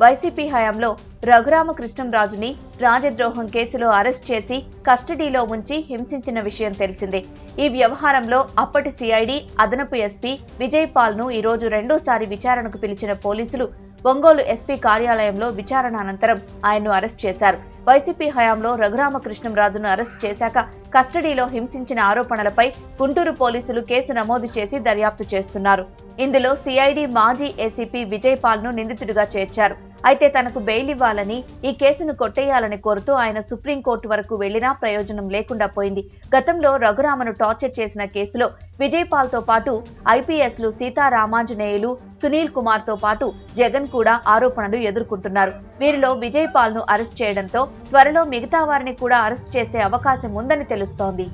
YCP హయాంలో రఘురామకృష్ణంరాజుని రాజద్రోహం కేసులో arrest చేసి కస్టడీలో ఉంచి హింసించిన విషయం తెలిసిందే. ఈ వ్యవహారంలో అప్పటి సిఐడి అదనపు ఎస్పీ విజయ్ పాల్ను ఈ రోజు రెండోసారి విచారణకు పిలిచిన పోలీసులు ఒంగోలు ఎస్పీ కార్యాలయంలో విచారణ అనంతరం ఆయన్ను అరెస్ట్ చేశారు. వైసీపీ హయాంలో రఘురామకృష్ణంరాజును అరెస్ట్ చేశాక కస్టడీలో హింసించిన ఆరోపణలపై గుంటూరు పోలీసులు కేసు నమోదు చేసి దర్యాప్తు చేస్తున్నారు. ఇందులో సిఐడి మాజీ ఏసీపీ విజయ్ పాల్ను నిందితుడిగా చేర్చారు. అయితే తనకు బెయిల్ ఇవ్వాలని ఈ కేసును కొట్టేయాలని కోరుతూ ఆయన సుప్రీంకోర్టు వరకు వెళ్ళినా ప్రయోజనం లేకుండా పోయింది. గతంలో రఘురామను టార్చర్ చేసిన కేసులో విజయ్ పాల్తో పాటు ఐపీఎస్లు సీతారామాంజనేయులు సునీల్ కుమార్తో పాటు జగన్ కూడా ఆరోపణలు ఎదుర్కొంటున్నారు. వీరిలో విజయ్ పాల్ను అరెస్ట్ చేయడంతో త్వరలో మిగతా వారిని కూడా అరెస్ట్ చేసే అవకాశం ఉందని తెలుస్తోంది.